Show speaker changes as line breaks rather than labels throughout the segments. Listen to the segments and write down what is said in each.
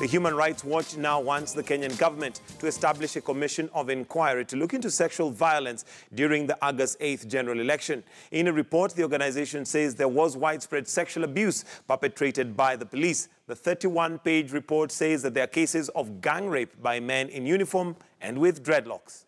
The Human Rights Watch now wants the Kenyan government to establish a commission of inquiry to look into sexual violence during the August 8th general election. In a report, the organization says there was widespread sexual abuse perpetrated by the police. The 31-page report says that there are cases of gang rape by men in uniform and with dreadlocks.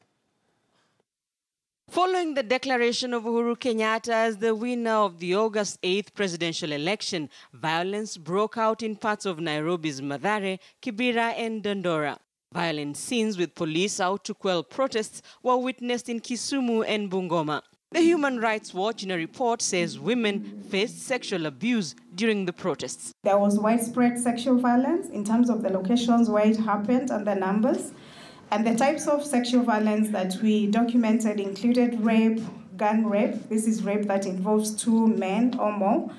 Following the declaration of Uhuru Kenyatta as the winner of the August 8th presidential election, violence broke out in parts of Nairobi's Mathare, Kibera and Dandora. Violent scenes with police out to quell protests were witnessed in Kisumu and Bungoma. The Human Rights Watch in a report says women faced sexual abuse during the protests.
There was widespread sexual violence in terms of the locations where it happened and the numbers. And the types of sexual violence that we documented included rape, gang rape. This is rape that involves two men or more.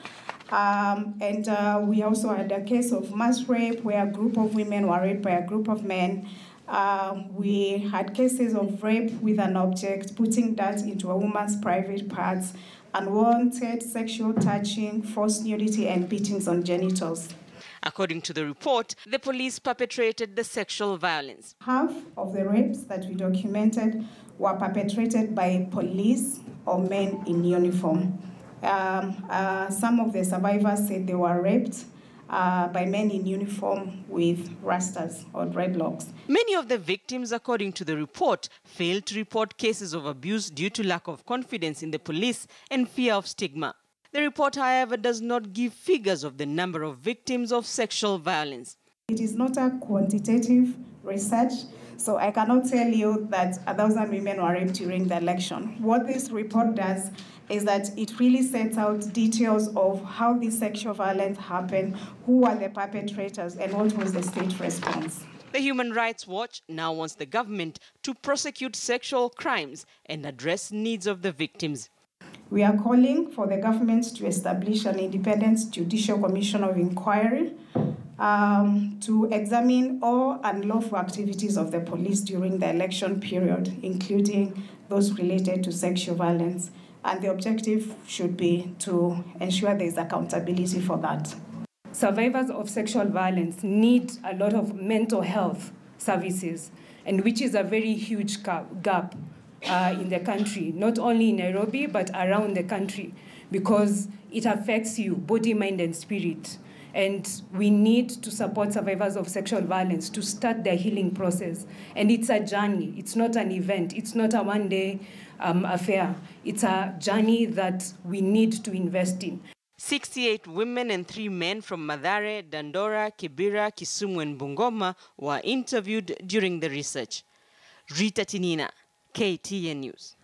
Um, and uh, we also had a case of mass rape where a group of women were raped by a group of men. Uh, we had cases of rape with an object, putting that into a woman's private parts, unwanted sexual touching, forced nudity, and beatings on genitals.
According to the report, the police perpetrated the sexual violence.
Half of the rapes that we documented were perpetrated by police or men in uniform. Um, uh, some of the survivors said they were raped uh, by men in uniform with rastas or dreadlocks.
Many of the victims, according to the report, failed to report cases of abuse due to lack of confidence in the police and fear of stigma. The report, however, does not give figures of the number of victims of sexual violence.
It is not a quantitative research, so I cannot tell you that a thousand women were raped during the election. What this report does is that it really sets out details of how this sexual violence happened, who were the perpetrators, and what was the state response.
The Human Rights Watch now wants the government to prosecute sexual crimes and address needs of the victims.
We are calling for the government to establish an independent judicial commission of inquiry um, to examine all unlawful activities of the police during the election period, including those related to sexual violence. And the objective should be to ensure there is accountability for that.
Survivors of sexual violence need a lot of mental health services, and which is a very huge gap uh, in the country, not only in Nairobi, but around the country, because it affects you, body, mind, and spirit. And we need to support survivors of sexual violence to start their healing process. And it's a journey, it's not an event, it's not a one day um, affair. It's a journey that we need to invest in.
68 women and three men from Mathare, Dandora, Kibera, Kisumu, and Bungoma were interviewed during the research. Rita Tinina, KTN News.